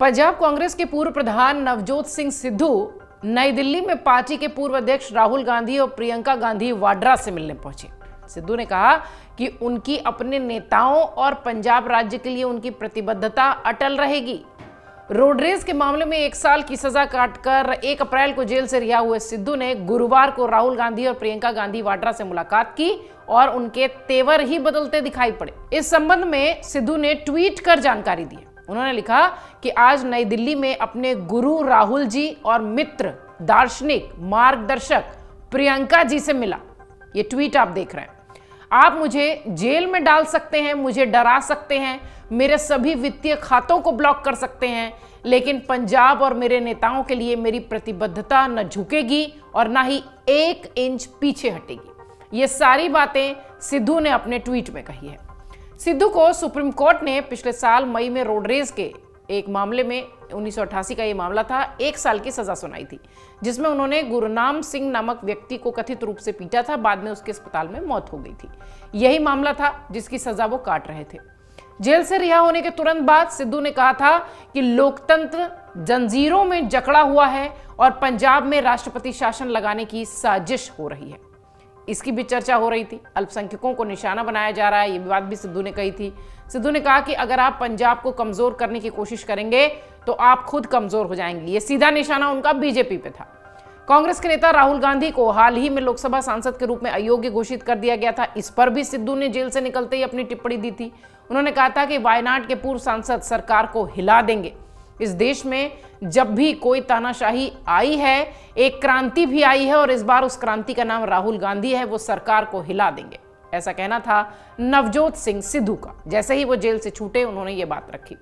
पंजाब कांग्रेस के पूर्व प्रधान नवजोत सिंह सिद्धू नई दिल्ली में पार्टी के पूर्व अध्यक्ष राहुल गांधी और प्रियंका गांधी वाड्रा से मिलने पहुँचे। सिद्धू ने कहा कि उनकी अपने नेताओं और पंजाब राज्य के लिए उनकी प्रतिबद्धता अटल रहेगी। रोडरेज के मामले में एक साल की सजा काटकर एक अप्रैल को जेल से रिहा हुए सिद्धू ने गुरुवार को राहुल गांधी और प्रियंका गांधी वाड्रा से मुलाकात की और उनके तेवर ही बदलते दिखाई पड़े। इस संबंध में सिद्धू ने ट्वीट कर जानकारी दी उन्होंने लिखा कि आज नई दिल्ली में अपने गुरु राहुल जी और मित्र, दार्शनिक, मार्गदर्शक प्रियंका जी से मिला। ये ट्वीट आप देख रहे हैं। आप मुझे जेल में डाल सकते हैं, मुझे डरा सकते हैं, मेरे सभी वित्तीय खातों को ब्लॉक कर सकते हैं, लेकिन पंजाब और मेरे नेताओं के लिए मेरी प्रतिबद्धता न झुकेगी और ना ही एक इंच पीछे हटेगी। ये सारी बातें सिद्धू ने अपने ट्वीट में कही है। सिद्धू को सुप्रीम कोर्ट ने पिछले साल मई में रोडरेज के एक मामले में उन्नीस सौ अठासी का ये मामला था, एक साल की सजा सुनाई थी, जिसमें उन्होंने गुरुनाम सिंह नामक व्यक्ति को कथित रूप से पीटा था, बाद में उसके अस्पताल में मौत हो गई थी। यही मामला था जिसकी सजा वो काट रहे थे। जेल से रिहा होने के तुरंत बाद सिद्धू ने कहा था कि लोकतंत्र जंजीरों में जकड़ा हुआ है और पंजाब में राष्ट्रपति शासन लगाने की साजिश हो रही है। इसकी भी चर्चा हो रही थी। अल्पसंख्यकों को निशाना बनाया जा रहा है, ये बात भी सिद्धू ने कही थी। सिद्धू ने कहा कि अगर आप पंजाब को कमज़ोर करने की कोशिश करेंगे तो आप खुद कमज़ोर हो जाएँगे। ये सीधा निशाना उनका बीजेपी पे था। कांग्रेस के नेता राहुल गांधी को हाल ही में लोकसभा सांसद के रूप में अयोग्य घोषित कर दिया गया था। इस पर भी सिद्धू ने जेल से निकलते ही अपनी टिप्पणी दी थी। उन्होंने कहा था कि वायनाड के पूर्व सांसद सरकार को हिला देंगे। इस देश में जब भी कोई तानाशाही आई है, एक क्रांति भी आई है और इस बार उस क्रांति का नाम राहुल गांधी है, वो सरकार को हिला देंगे। ऐसा कहना था नवजोत सिंह सिद्धू का। जैसे ही वो जेल से छूटे, उन्होंने ये बात रखी।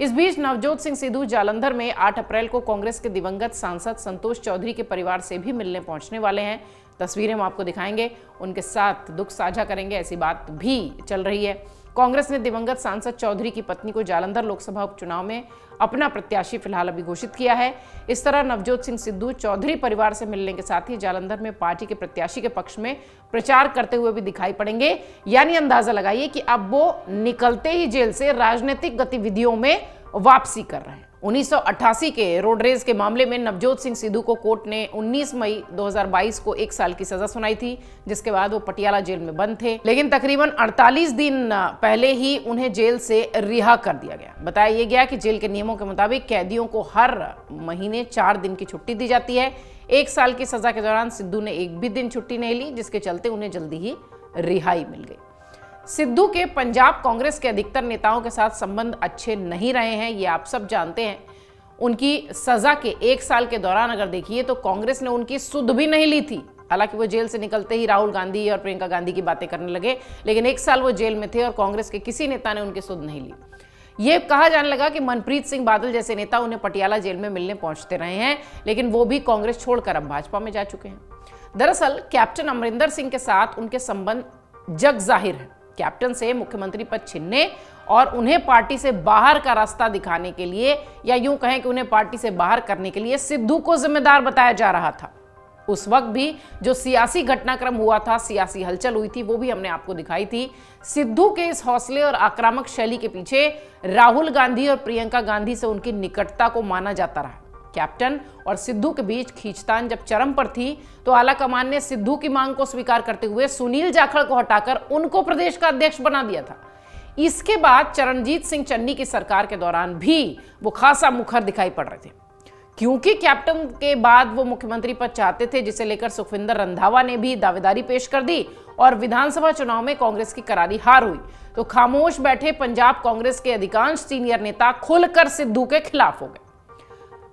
इस बीच नवजोत सिंह सिद्धू जालंधर में 8 अप्रैल को कांग्रेस के दिवंगत सांसद संतोष चौधरी के परिवार से भी मिलने पहुँचने वाले हैं। तस्वीरें हम आपको दिखाएँगे, उनके साथ दुख साझा करेंगे, ऐसी बात भी चल रही है। कांग्रेस ने दिवंगत सांसद चौधरी की पत्नी को जालंधर लोकसभा उपचुनाव में अपना प्रत्याशी फ़िलहाल अभी घोषित किया है। इस तरह नवजोत सिंह सिद्धू चौधरी परिवार से मिलने के साथ ही जालंधर में पार्टी के प्रत्याशी के पक्ष में प्रचार करते हुए भी दिखाई पड़ेंगे। यानी अंदाज़ा लगाइए कि अब वो निकलते ही जेल से राजनीतिक गतिविधियों में वापसी कर रहे हैं। 1988 के रोडरेज के मामले में नवजोत सिंह सिद्धू को कोर्ट ने 19 मई 2022 को एक साल की सजा सुनाई थी, जिसके बाद वो पटियाला जेल में बंद थे। लेकिन तकरीबन 48 दिन पहले ही उन्हें जेल से रिहा कर दिया गया। बताया गया कि जेल के नियमों के मुताबिक कैदियों को हर महीने चार दिन की छुट्टी दी जाती है। एक साल की सजा के दौरान सिद्धू ने एक भी दिन छुट्टी नहीं ली, जिसके चलते उन्हें जल्दी ही रिहाई मिल गई। सिद्धू के पंजाब कांग्रेस के अधिकतर नेताओं के साथ संबंध अच्छे नहीं रहे हैं, ये आप सब जानते हैं। उनकी सजा के एक साल के दौरान अगर देखिए तो कांग्रेस ने उनकी सुध भी नहीं ली थी। हालाँकि वो जेल से निकलते ही राहुल गांधी और प्रियंका गांधी की बातें करने लगे, लेकिन एक साल वो जेल में थे और कांग्रेस के किसी नेता ने उनकी सुध नहीं ली। ये कहा जाने लगा कि मनप्रीत सिंह बादल जैसे नेता उन्हें पटियाला जेल में मिलने पहुँचते रहे हैं, लेकिन वो भी कांग्रेस छोड़कर अब भाजपा में जा चुके हैं। दरअसल, कैप्टन अमरिंदर सिंह के साथ उनके संबंध जग ज़ाहिर है। कैप्टन से, मुख्यमंत्री पद छीनने और उन्हें पार्टी से बाहर का रास्ता दिखाने के लिए या यूँ कहें कि उन्हें पार्टी से बाहर करने के लिए सिद्धू को जिम्मेदार बताया जा रहा था। उस वक्त भी जो सियासी घटनाक्रम हुआ था, सियासी हलचल हुई थी, वो भी हमने आपको दिखाई थी। सिद्धू के इस हौसले और आक्रामक शैली के पीछे राहुल गांधी और प्रियंका गांधी से उनकी निकटता को माना जाता रहा। कैप्टन और सिद्धू के बीच खींचतान जब चरम पर थी तो आला कमान ने सिद्धू की मांग को स्वीकार करते हुए सुनील जाखड़ को हटाकर उनको प्रदेश का अध्यक्ष बना दिया था। इसके बाद चरणजीत सिंह चन्नी की सरकार के दौरान भी वो खासा मुखर दिखाई पड़ रहे थे। क्योंकि कैप्टन के बाद वो मुख्यमंत्री पद चाहते थे, जिसे लेकर सुखविंदर रंधावा ने भी दावेदारी पेश कर दी और विधानसभा चुनाव में कांग्रेस की करारी हार हुई। तो खामोश बैठे पंजाब कांग्रेस के अधिकांश सीनियर नेता खुलकर सिद्धू के खिलाफ हो गए।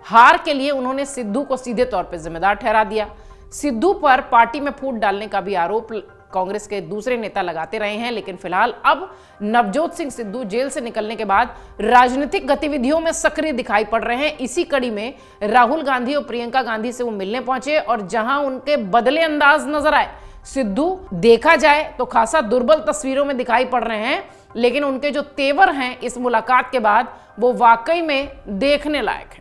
हार के लिए उन्होंने सिद्धू को सीधे तौर पर जिम्मेदार ठहरा दिया। सिद्धू पर पार्टी में फूट डालने का भी आरोप कांग्रेस के दूसरे नेता लगाते रहे हैं, लेकिन फ़िलहाल अब नवजोत सिंह सिद्धू जेल से निकलने के बाद राजनीतिक गतिविधियों में सक्रिय दिखाई पड़ रहे हैं। इसी कड़ी में राहुल गांधी और प्रियंका गांधी से वो मिलने पहुँचे और जहाँ उनके बदले अंदाज नज़र आए। सिद्धू देखा जाए तो खासा दुर्बल तस्वीरों में दिखाई पड़ रहे हैं, लेकिन उनके जो तेवर हैं इस मुलाकात के बाद वो वाकई में देखने लायक है।